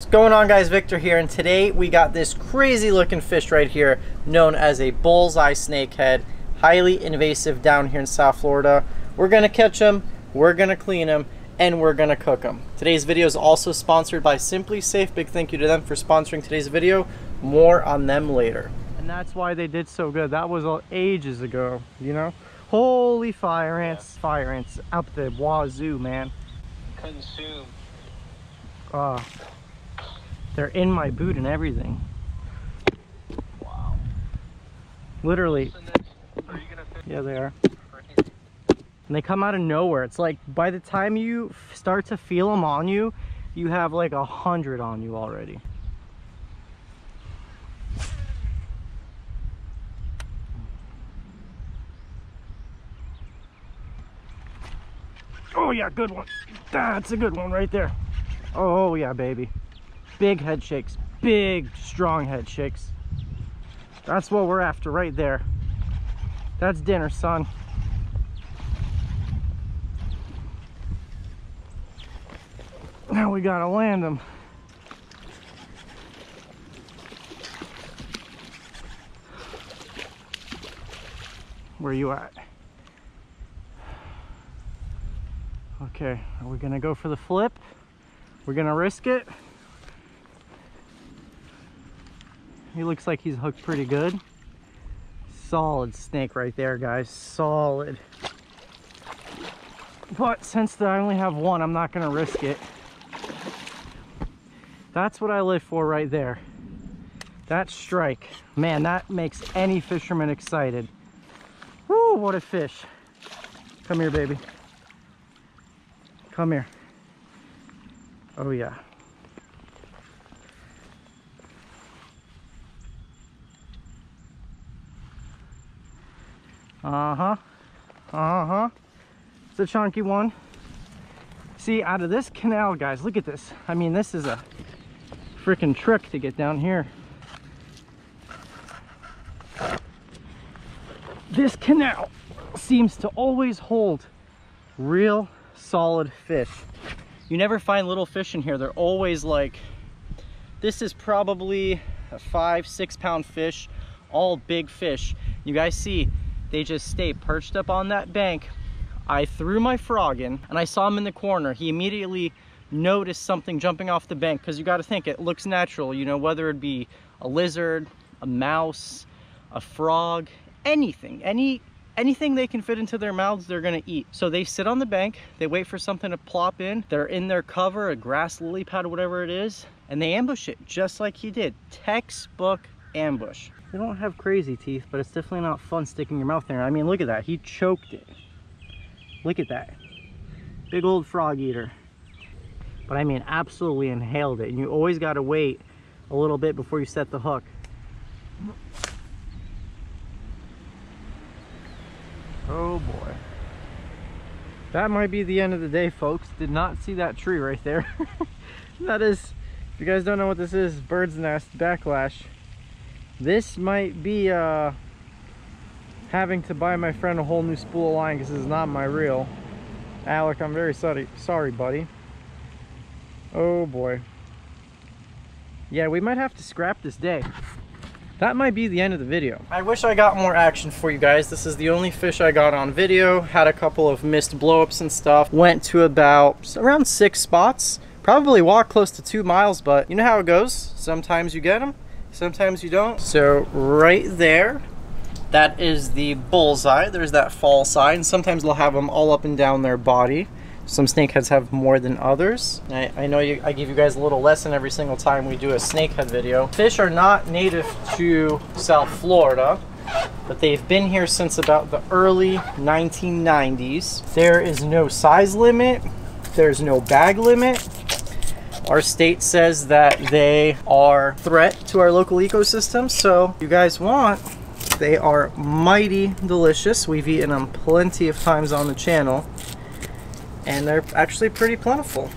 What's going on guys, Victor here, and today we got this crazy looking fish right here known as a bullseye snakehead, highly invasive down here in South Florida. We're gonna catch them, we're gonna clean them, and we're gonna cook them. Today's video is also sponsored by SimpliSafe. Big thank you to them for sponsoring today's video. More on them later. And that's why they did so good. That was all ages ago, you know? Holy fire ants, yeah. fire ants up the wazoo, man. Consume. Uh, they're in my boot and everything. Wow. Literally. Yeah, they are. And they come out of nowhere. It's like by the time you start to feel them on you, you have like a hundred on you already. Oh yeah, good one. That's a good one right there. Oh yeah, baby. Big head shakes. Big, strong head shakes. That's what we're after right there. That's dinner, son. Now we gotta land them. Where you at? Okay, are we gonna go for the flip? We're gonna risk it. He looks like he's hooked pretty good. Solid snake right there, guys, solid. But since I only have one, I'm not gonna risk it. That's what I live for right there. That strike, man, that makes any fisherman excited. Woo, what a fish. Come here, baby. Come here. Oh yeah. Uh-huh. Uh-huh. It's a chunky one. See, out of this canal, guys, look at this. I mean, this is a freaking trick to get down here. This canal seems to always hold real solid fish. You never find little fish in here. They're always like, this is probably a five, six pound fish, all big fish. You guys see, they just stay perched up on that bank. I threw my frog in and I saw him in the corner. He immediately noticed something jumping off the bank because you got to think it looks natural, you know, whether it be a lizard, a mouse, a frog, anything, any anything they can fit into their mouths, they're gonna eat. So they sit on the bank, they wait for something to plop in, they're in their cover, a grass lily pad, whatever it is, and they ambush it just like he did. Textbook ambush. They don't have crazy teeth, but it's definitely not fun sticking your mouth there. I mean, look at that, he choked it. Look at that. Big old frog eater. But I mean, absolutely inhaled it. And you always gotta wait a little bit before you set the hook. Oh boy. That might be the end of the day, folks. Did not see that tree right there. that is, if you guys don't know what this is, bird's nest backlash. This might be uh, having to buy my friend a whole new spool of line because this is not my reel. Alec, I'm very sorry, sorry, buddy. Oh boy. Yeah, we might have to scrap this day that might be the end of the video. I wish I got more action for you guys. This is the only fish I got on video. Had a couple of missed blowups and stuff. Went to about around six spots. Probably walked close to two miles, but you know how it goes. Sometimes you get them, sometimes you don't. So right there, that is the bullseye. There's that fall side. sometimes they'll have them all up and down their body. Some snakeheads have more than others. I, I know you, I give you guys a little lesson every single time we do a snakehead video. Fish are not native to South Florida, but they've been here since about the early 1990s. There is no size limit. There's no bag limit. Our state says that they are threat to our local ecosystem. So you guys want, they are mighty delicious. We've eaten them plenty of times on the channel and they're actually pretty plentiful.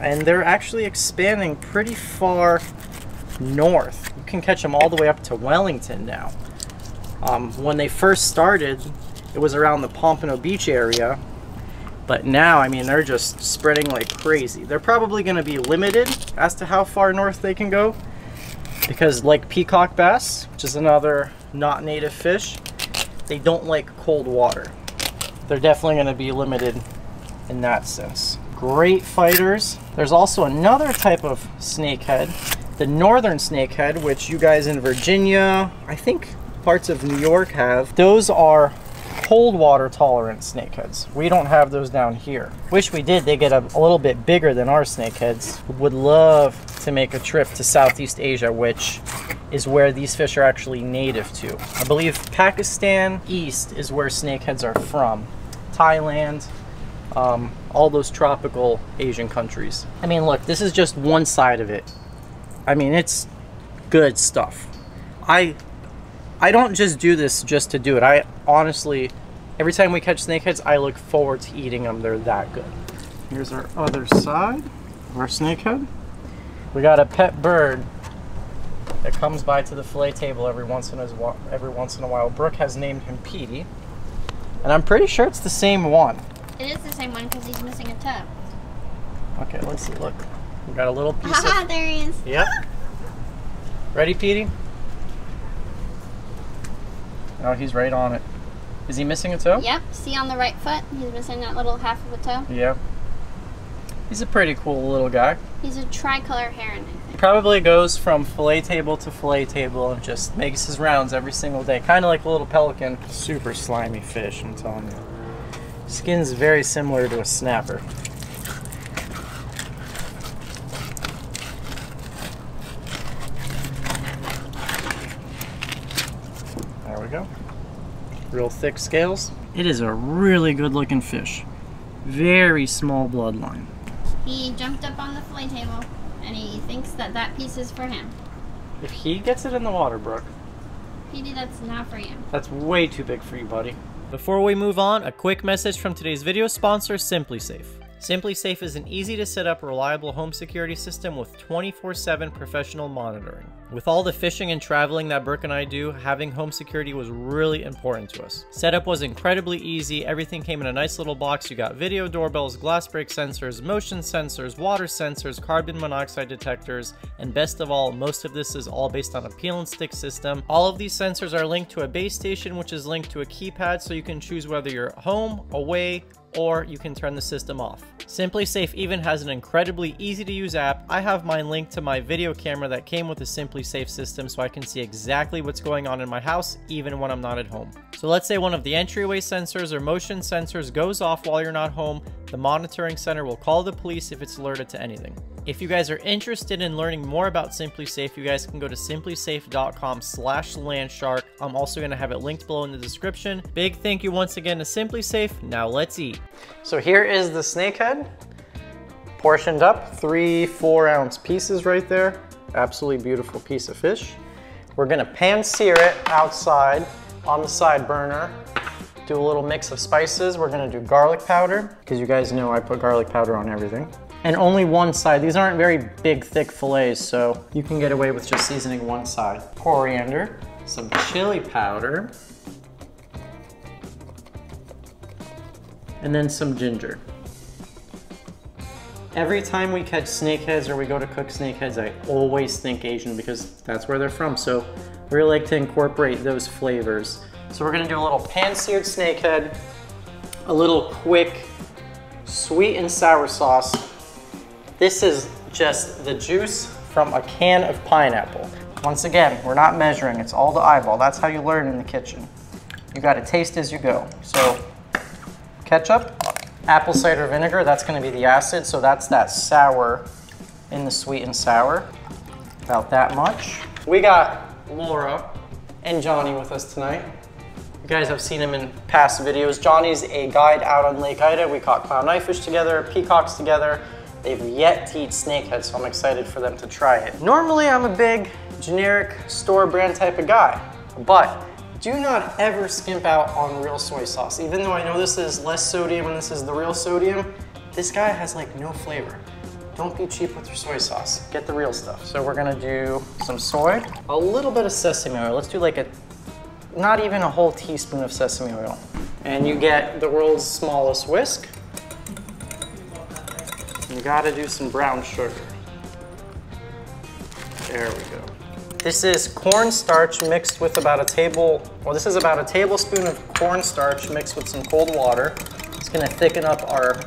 And they're actually expanding pretty far north. You can catch them all the way up to Wellington now. Um, when they first started, it was around the Pompano Beach area, But now, I mean, they're just spreading like crazy. They're probably going to be limited as to how far north they can go because like peacock bass, which is another not native fish, they don't like cold water. They're definitely going to be limited in that sense. Great fighters. There's also another type of snakehead, the northern snakehead, which you guys in Virginia, I think parts of New York have. Those are cold water tolerant snakeheads. We don't have those down here. Wish we did. They get a, a, little bit bigger than our snakeheads. Would love to make a trip to Southeast Asia, which is where these fish are actually native to. I believe Pakistan East is where snakeheads are from. Thailand, um, all those tropical Asian countries. I mean, look, this is just one side of it. I mean, it's good stuff. I I don't just do this just to do it. I honestly, every time we catch snakeheads, I look forward to eating them. They're that good. Here's our other side of our snakehead. We got a pet bird that comes by to the fillet table every once in a while. every once in a while. Brooke has named him Petey, and I'm pretty sure it's the same one. It is the same one because he's missing a toe. Okay, let's see. Look, we got a little piece. Ah, of... there he is. Yep. Ready, Petey? Oh, he's right on it. Is he missing a toe? Yep. See on the right foot? He's missing that little half of a toe. Yeah. He's a pretty cool little guy. He's a tricolor heron. He probably goes from fillet table to fillet table and just makes his rounds every single day. Kind of like a little pelican. Super slimy fish, I'm telling you. Skin's very similar to a snapper. We go. Real thick scales. It is a really good looking fish. Very small bloodline. He jumped up on the fillet table and he thinks that that piece is for him. If he gets it in the water, Brooke. Petey, that's not for you. That's way too big for you, buddy. Before we move on, a quick message from today's video sponsor, SimpliSafe. SimpliSafe is an easy to set up, reliable home security system with 24-7 professional monitoring. With all the fishing and traveling that Brooke and I do, having home security was really important to us. Setup was incredibly easy, everything came in a nice little box. You got video doorbells, glass break sensors, motion sensors, water sensors, carbon monoxide detectors, and best of all, most of this is all based on a peel and stick system. All of these sensors are linked to a base station, which is linked to a keypad so you can choose whether you're home, away, or you can turn the system off. SimpliSafe even has an incredibly easy to use app. I have mine linked to my video camera that came with the SimpliSafe system so I can see exactly what's going on in my house even when I'm not at home. So let's say one of the entryway sensors or motion sensors goes off while you're not home, the monitoring center will call the police if it's alerted to anything. If you guys are interested in learning more about SimpliSafe, you guys can go to simplisafe.com slash landshark. I'm also going to have it linked below in the description. Big thank you once again to SimpliSafe. Now let's eat. So here is the snakehead, portioned up, three, four ounce pieces right there. Absolutely beautiful piece of fish. We're gonna pan sear it outside on the side burner. Do a little mix of spices. We're gonna do garlic powder, because you guys know I put garlic powder on everything and only one side. These aren't very big, thick fillets, so you can get away with just seasoning one side. Coriander, some chili powder, and then some ginger. Every time we catch snakeheads or we go to cook snakeheads, I always think Asian because that's where they're from. So we really like to incorporate those flavors. So we're gonna do a little pan-seared snakehead, a little quick sweet and sour sauce. This is just the juice from a can of pineapple. Once again, we're not measuring, it's all the eyeball. That's how you learn in the kitchen. You gotta taste as you go. So ketchup, apple cider vinegar, that's gonna be the acid, so that's that sour in the sweet and sour. About that much. We got Laura and Johnny with us tonight. You guys have seen him in past videos. Johnny's a guide out on Lake Ida. We caught clown knifefish together, peacocks together. They've yet to eat snakehead, so I'm excited for them to try it. Normally, I'm a big generic store brand type of guy, but do not ever skimp out on real soy sauce. Even though I know this is less sodium and this is the real sodium, this guy has like no flavor. Don't be cheap with your soy sauce. Get the real stuff. So we're gonna do some soy, a little bit of sesame oil. Let's do like a, not even a whole teaspoon of sesame oil. And you get the world's smallest whisk. You gotta do some brown sugar. There we go. This is cornstarch mixed with about a table, well this is about a tablespoon of cornstarch mixed with some cold water. It's gonna thicken up our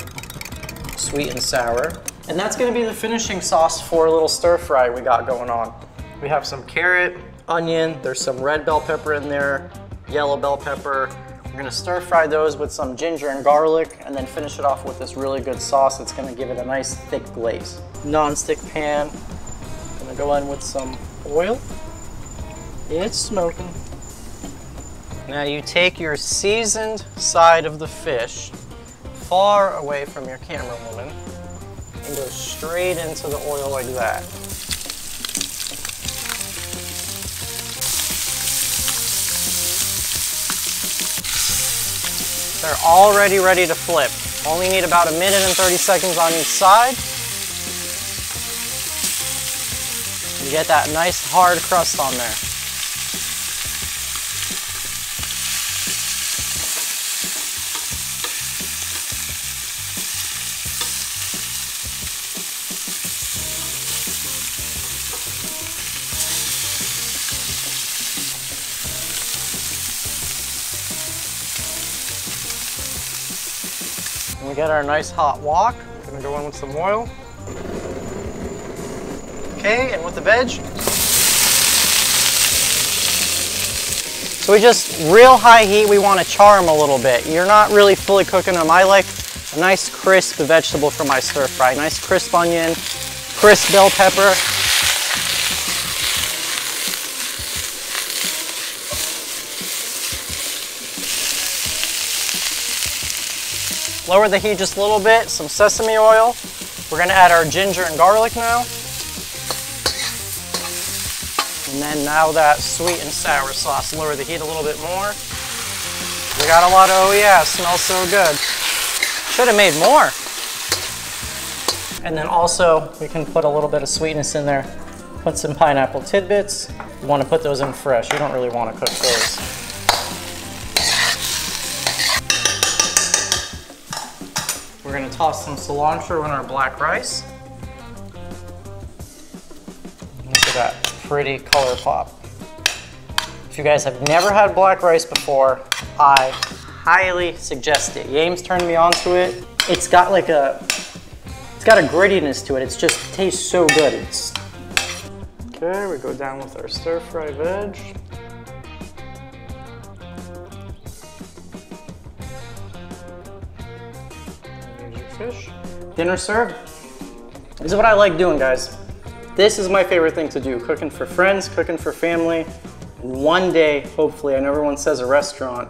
sweet and sour. And that's gonna be the finishing sauce for a little stir fry we got going on. We have some carrot, onion, there's some red bell pepper in there, yellow bell pepper. We're gonna stir fry those with some ginger and garlic and then finish it off with this really good sauce that's gonna give it a nice thick glaze. Non-stick pan, gonna go in with some oil. It's smoking. Now you take your seasoned side of the fish far away from your camera woman and go straight into the oil like that. They're already ready to flip. Only need about a minute and 30 seconds on each side. You get that nice hard crust on there. Get our nice hot wok. Gonna go in with some oil. Okay, and with the veg. So we just, real high heat, we wanna char them a little bit. You're not really fully cooking them. I like a nice crisp vegetable for my stir fry. Nice crisp onion, crisp bell pepper. Lower the heat just a little bit, some sesame oil. We're gonna add our ginger and garlic now. And then now that sweet and sour sauce, lower the heat a little bit more. We got a lot of, oh yeah, smells so good. Should have made more. And then also, we can put a little bit of sweetness in there. Put some pineapple tidbits. You wanna put those in fresh. You don't really wanna cook those. We're gonna toss some cilantro in our black rice. Look at that pretty color pop. If you guys have never had black rice before, I highly suggest it. James turned me onto it. It's got like a, it's got a grittiness to it. It's just tastes so good. It's okay. We go down with our stir fry veg. Fish. Dinner served. This is what I like doing, guys. This is my favorite thing to do, cooking for friends, cooking for family. And one day, hopefully, I know everyone says a restaurant,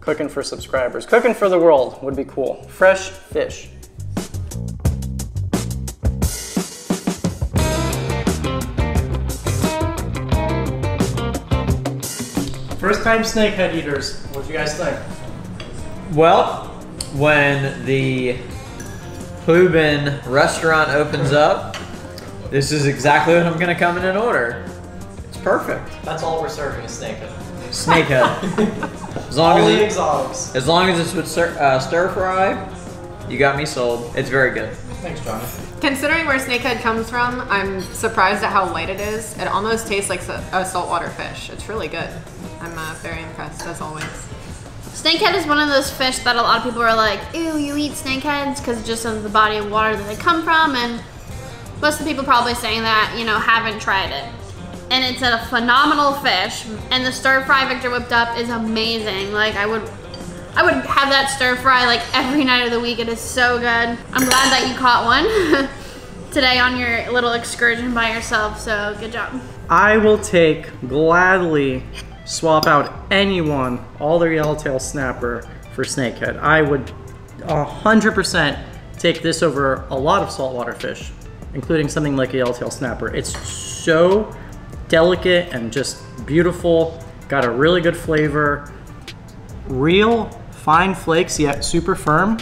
cooking for subscribers. Cooking for the world would be cool. Fresh fish. First time snakehead eaters, what do you guys think? Well, when the Hubin restaurant opens up, this is exactly what I'm gonna come in and order. It's perfect. That's all we're serving is snakehead. Snakehead. as long All the as it, exotics. as long as it's with stir, uh, stir fry, you got me sold. It's very good. Thanks, Johnny. Considering where snakehead comes from, I'm surprised at how light it is. It almost tastes like a a saltwater fish. It's really good. I'm uh, very impressed as always. Snakehead is one of those fish that a lot of people are like, ew, you eat snakeheads because just of the body of water that they come from. And most of the people probably saying that, you know, haven't tried it. And it's a phenomenal fish. And the stir fry Victor whipped up is amazing. Like, I would. I would have that stir fry like every night of the week. It is so good. I'm glad that you caught one today on your little excursion by yourself. So good job. I will take gladly swap out anyone, all their yellowtail snapper for snakehead. I would 100% take this over a lot of saltwater fish, including something like a yellowtail snapper. It's so delicate and just beautiful, got a really good flavor, real fine flakes yet super firm.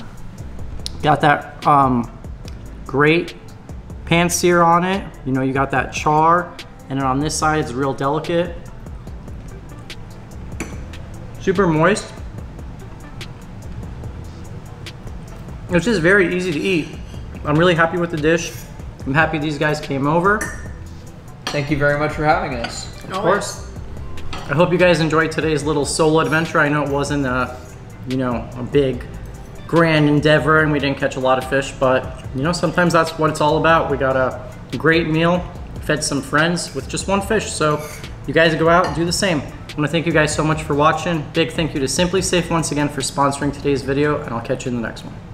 Got that um, great pan sear on it. You know, you got that char, and then on this side it's real delicate. Super moist. It's just very easy to eat. I'm really happy with the dish. I'm happy these guys came over. Thank you very much for having us. Of course. I hope you guys enjoyed today's little solo adventure. I know it wasn't a, you know, a big grand endeavor and we didn't catch a lot of fish, but you know, sometimes that's what it's all about. We got a great meal, fed some friends with just one fish. So you guys go out and do the same. I want to thank you guys so much for watching. Big thank you to SimpliSafe once again for sponsoring today's video and I'll catch you in the next one.